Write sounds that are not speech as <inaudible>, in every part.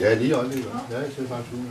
Ja, lige i øjeblikket. Ja, jeg ser faktisk ud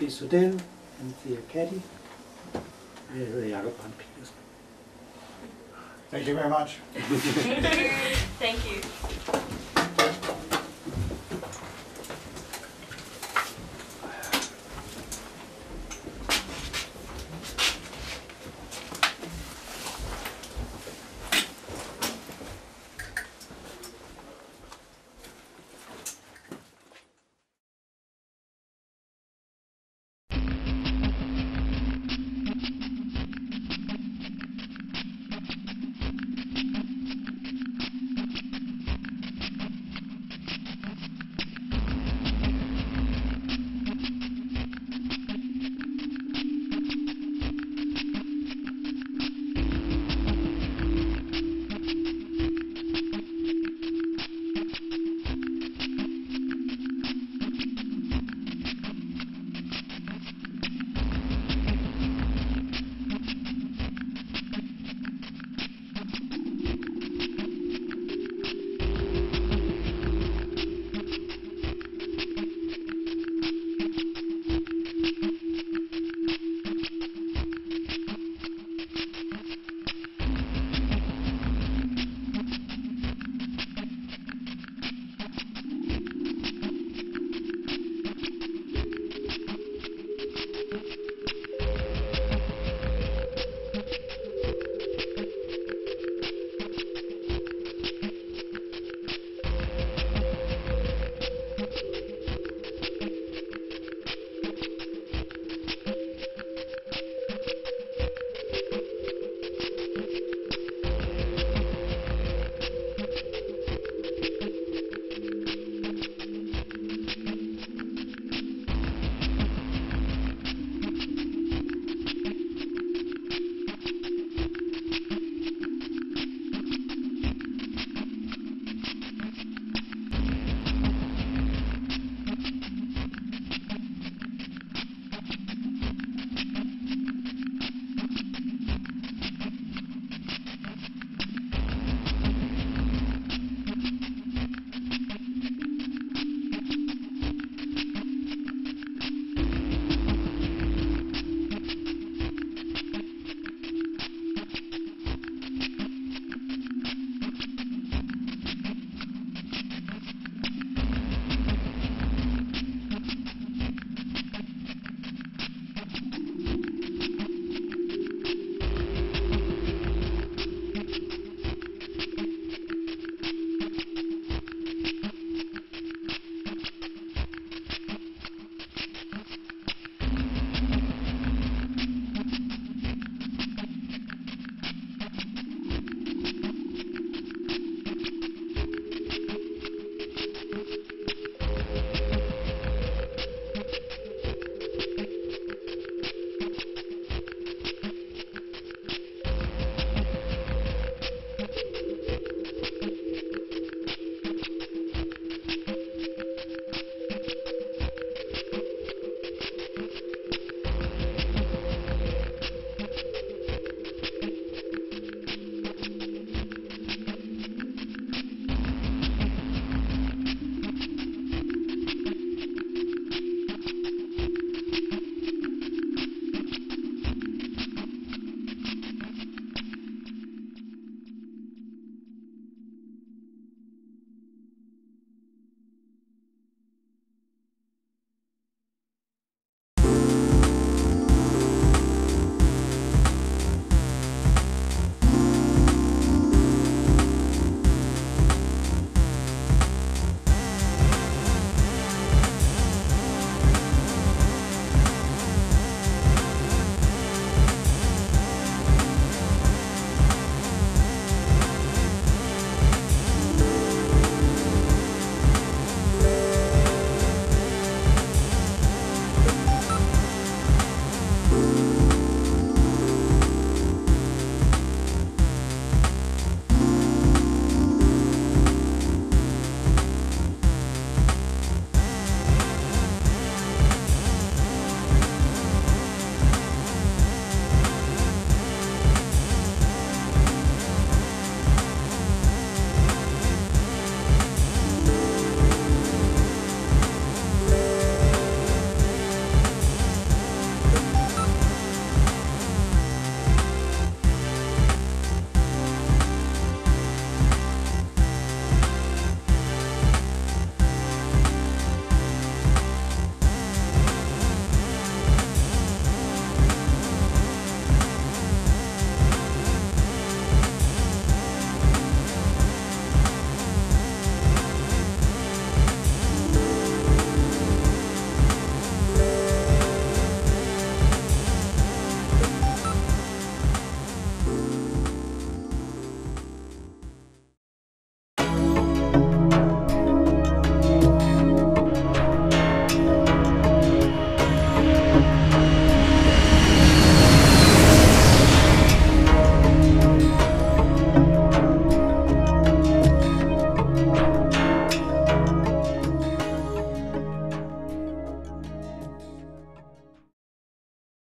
Thembi Soddell, Anthea Caddy. Jeg hedder Jakob Brandt Petersen. Thank you very much. <laughs> Thank you.